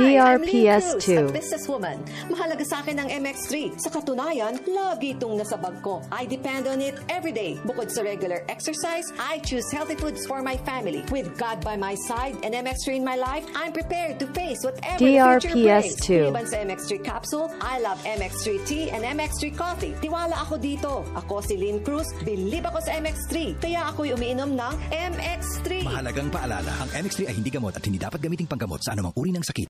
DRPS2. a businesswoman. Mahalaga sa akin ang MX3. Sa katunayan, lagi itong nasa bag ko. I depend on it every day. Bukod sa regular exercise, I choose healthy foods for my family. With God by my side and MX3 in my life, I'm prepared to face whatever the future brings. DRPS2. Sa MX3 capsule, I love MX3 tea and MX3 coffee. Tiwala ako dito. Ako si Lynn Cruz. Believe ako sa MX3. Kaya ako'y umiinom ng MX3. Mahalagang paalala, ang MX3 ay hindi gamot at hindi dapat gamiting panggamot sa anumang uri ng sakit.